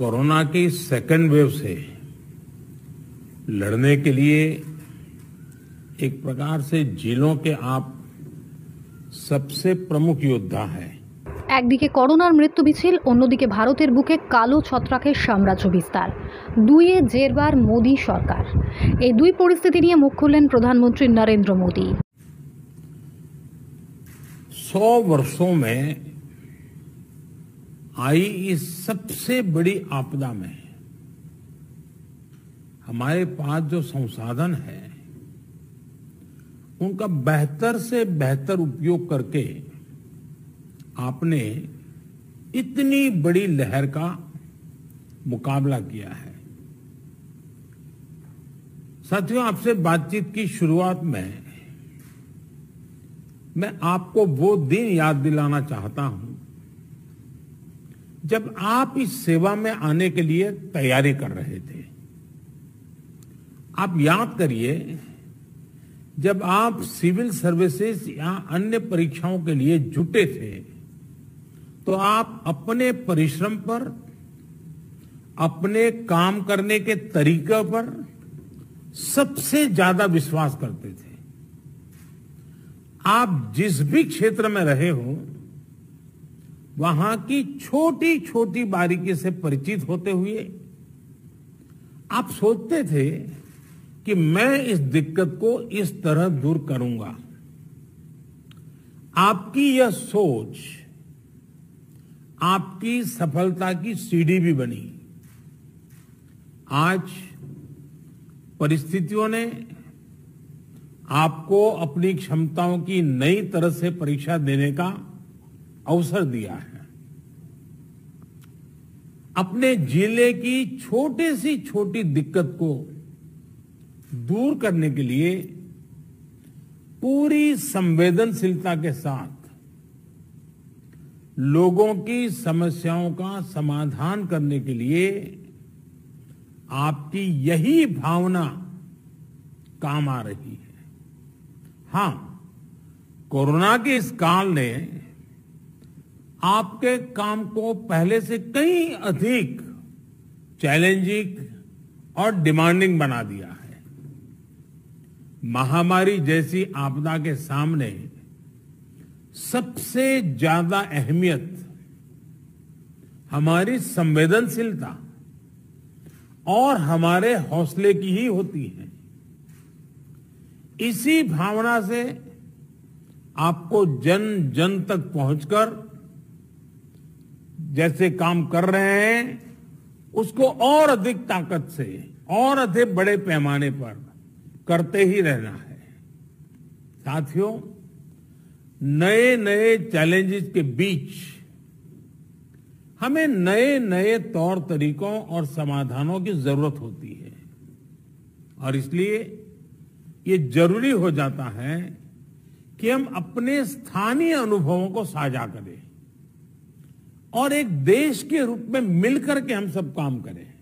Corona की second wave से लड़ने के लिए एक प्रकार से जिलों के आप सबसे प्रमुख योद्धा हैं একদিকে করোনার মৃত্যু মিছিল অন্যদিকে ভারতের বুকে কালো ছত্রাকের সাম্রাজ্য বিস্তার দুইয়ে জেরবার মোদী সরকার এই দুই পরিস্থিতি নিয়ে মুখ খুললেন প্রধানমন্ত্রী নরেন্দ্র মোদী सौ वर्षों में आई इस सबसे बड़ी आपदा में हमारे पास जो संसाधन है, उनका बेहतर से बेहतर उपयोग करके आपने इतनी बड़ी लहर का मुकाबला किया है। साथियों, आपसे बातचीत की शुरुआत में मैं आपको वो दिन याद दिलाना चाहता हूँ जब आप इस सेवा में आने के लिए तैयारी कर रहे थे, आप याद करिए, जब आप सिविल सर्विसेज़ या अन्य परीक्षाओं के लिए जुटे थे तो आप अपने परिश्रम पर, अपने काम करने के तरीके पर सबसे ज़्यादा विश्वास करते थे। आप जिस भी क्षेत्र में रहे हो वहाँ की छोटी छोटी बारीकी से परिचित होते हुए, आप सोचते थे कि मैं इस दिक्कत को इस तरह दूर करूँगा। आपकी यह सोच, आपकी सफलता की सीढ़ी भी बनी। आज परिस्थितियों ने आपको अपनी क्षमताओं की नई तरह से परीक्षा देने का अवसर दिया है। अपने ज़िले की छोटी सी छोटी दिक्कत को दूर करने के लिए पूरी संवेदनशीलता के साथ लोगों की समस्याओं का समाधान करने के लिए आपकी यही भावना काम आ रही है। हाँ, कोरोना के इस काल ने आपके काम को पहले से कई अधिक चैलेंजिंग और डिमांडिंग बना दिया है। महामारी जैसी आपदा के सामने सबसे ज़्यादा अहमियत हमारी संवेदनशीलता और हमारे हौसले की ही होती है। इसी भावना से आपको जन जन तक पहुंचकर जैसे काम कर रहे हैं, उसको और अधिक ताकत से, और अधिक बड़े पैमाने पर करते ही रहना है। साथियों, नए नए चैलेंजेस के बीच हमें नए नए तौर तरीकों और समाधानों की ज़रूरत होती है। और इसलिए ये ज़रूरी हो जाता है कि हम अपने स्थानीय अनुभवों को साझा करें। और एक देश के रूप में मिलकर के हम सब काम करें।